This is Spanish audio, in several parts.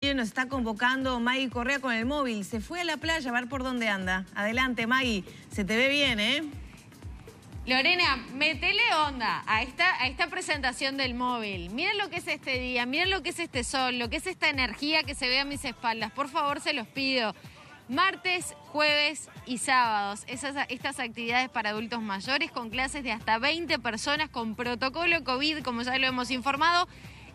Nos está convocando Maggie Correa con el móvil. Se fue a la playa a ver por dónde anda. Adelante, Maggie. Se te ve bien, ¿eh? Lorena, metele onda a esta, a esta presentación del móvil. Miren lo que es este día, miren lo que es este sol, lo que es esta energía que se ve a mis espaldas. Por favor, se los pido. Martes, jueves y sábados, esas, estas actividades para adultos mayores con clases de hasta 20 personas con protocolo COVID, como ya lo hemos informado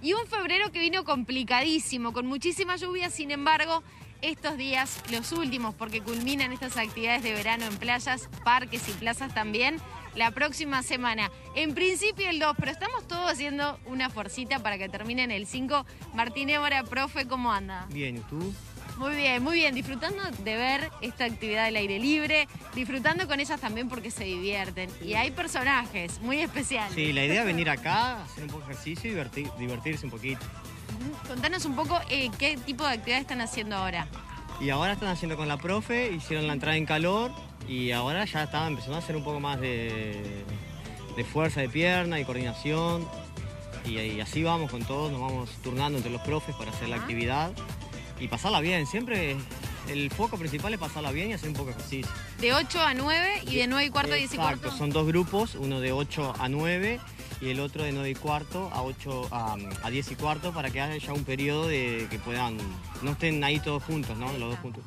y un febrero que vino complicadísimo, con muchísima lluvia, sin embargo, estos días, los últimos, porque culminan estas actividades de verano en playas, parques y plazas también, la próxima semana. En principio el 2, pero estamos todos haciendo una forcita para que terminen el 5. Martín Évora, profe, ¿cómo anda? Bien, ¿y tú? Muy bien, muy bien. Disfrutando de ver esta actividad del aire libre, disfrutando con ellas también porque se divierten. Y hay personajes muy especiales. Sí, la idea es venir acá, hacer un poco de ejercicio y divertirse un poquito. Contanos un poco eh, qué tipo de actividad están haciendo ahora. Y ahora están haciendo con la profe, hicieron la entrada en calor y ahora ya están empezando a hacer un poco más de, fuerza de pierna y coordinación. Y, así vamos con todos, nos vamos turnando entre los profes para hacer la actividad y pasarla bien. Siempre el foco principal es pasarla bien y hacer un poco de ejercicio. De 8 a 9 y de 9 y cuarto a 10 y cuarto. Exacto, son dos grupos, uno de 8 a 9 y el otro de 9 y cuarto a, 8, a, 10 y cuarto para que haya un periodo de que puedan, no estén ahí todos juntos, ¿no? Los dos juntos.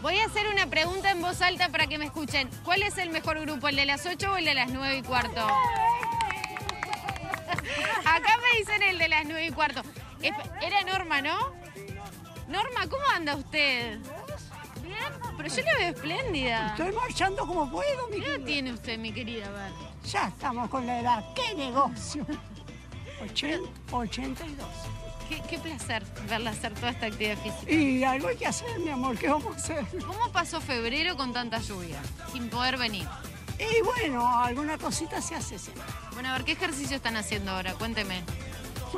Voy a hacer una pregunta en voz alta para que me escuchen. ¿Cuál es el mejor grupo, el de las 8 o el de las 9 y cuarto? Acá me dicen el de las 9 y cuarto. Era Norma, ¿no? Norma, ¿cómo anda usted? Bien, pero yo la veo espléndida. Estoy marchando como puedo, mi ¿Qué edad tiene usted, mi querida? Ya estamos con la edad. ¡Qué negocio! 82. Qué, qué, placer verla hacer toda esta actividad física. Y algo hay que hacer, mi amor, ¿qué vamos a hacer? ¿Cómo pasó febrero con tanta lluvia, sin poder venir? Y bueno, alguna cosita se hace siempre. Bueno, a ver, ¿qué ejercicio están haciendo ahora? Cuénteme.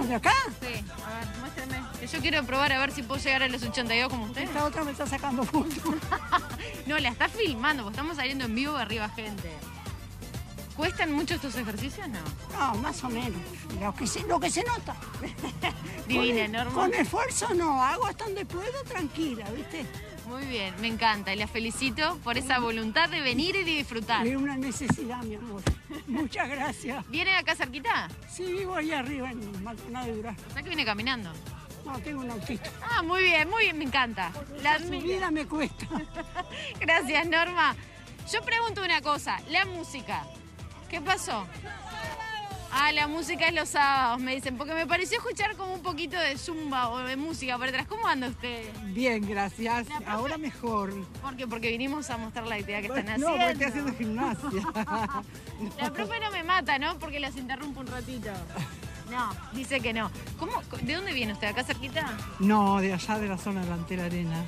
¿De acá? Sí, a ver, muéstrame. Yo quiero probar a ver si puedo llegar a los 82 como usted. Esta otra me está sacando fotos. no, la está filmando, porque estamos saliendo en vivo arriba gente. ¿Cuestan mucho estos ejercicios? No. No, más o menos. Lo que se, lo que se nota. Divina, Norma. Con esfuerzo no, hago hasta donde puedo tranquila, ¿viste? Muy bien, me encanta y la felicito por esa voluntad de venir y de disfrutar. Es una necesidad, mi amor. Muchas gracias. ¿Viene acá cerquita? Sí, vivo ahí arriba en Maldonado de Durazno. O sea que viene caminando. No, tengo un autito. Ah, muy bien, muy bien, me encanta. La vida me cuesta. Gracias, Norma. Yo pregunto una cosa, la música, ¿qué pasó? Ah, la música es los sábados, me dicen, porque me pareció escuchar como un poquito de zumba o de música por detrás. ¿Cómo anda usted? Bien, gracias. Ahora mejor. ¿Por qué? Porque vinimos a mostrar la idea que están haciendo. No, porque estoy haciendo gimnasia. La profe no me mata, ¿no? Porque las interrumpo un ratito. No, dice que no. ¿Cómo, ¿De dónde viene usted? ¿Acá cerquita? No, de allá de la zona delantera arena.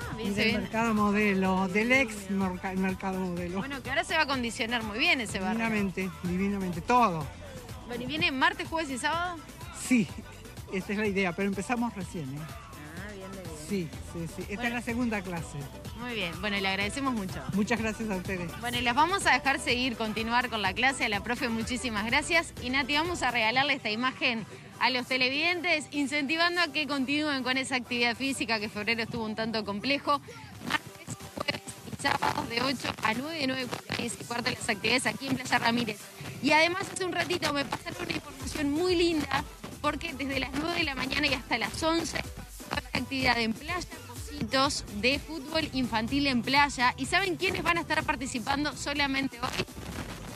Ah, bien, del mercado modelo, del ex mercado modelo. Bueno, que ahora se va a condicionar muy bien ese barrio. Divinamente, divinamente, todo. Bueno, ¿y viene martes, jueves y sábado? Sí, esa es la idea, pero empezamos recién, ¿eh? Ah, bien bien. Sí, sí, sí. Esta es la segunda clase. Muy bien, bueno, le agradecemos mucho. Muchas gracias a ustedes. Bueno, y las vamos a dejar seguir, continuar con la clase. A la profe, muchísimas gracias. Y Nati, vamos a regalarle esta imagen a los televidentes, incentivando a que continúen con esa actividad física que febrero estuvo un tanto complejo. Martes, jueves y sábados de 8 a 9, 9 y cuarto las actividades aquí en Playa Ramírez. Y además hace un ratito me pasaron una información muy linda porque desde las 9 de la mañana y hasta las 11 va a haber actividad en playa, Positos de fútbol infantil en playa. ¿Y saben quiénes van a estar participando solamente hoy?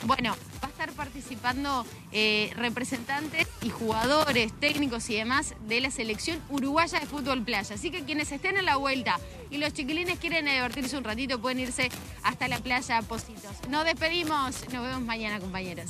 Bueno, estar participando eh, representantes y jugadores, técnicos y demás de la selección uruguaya de fútbol playa. Así que quienes estén en la vuelta y los chiquilines quieren divertirse un ratito pueden irse hasta la playa Positos. Nos despedimos, nos vemos mañana compañeros.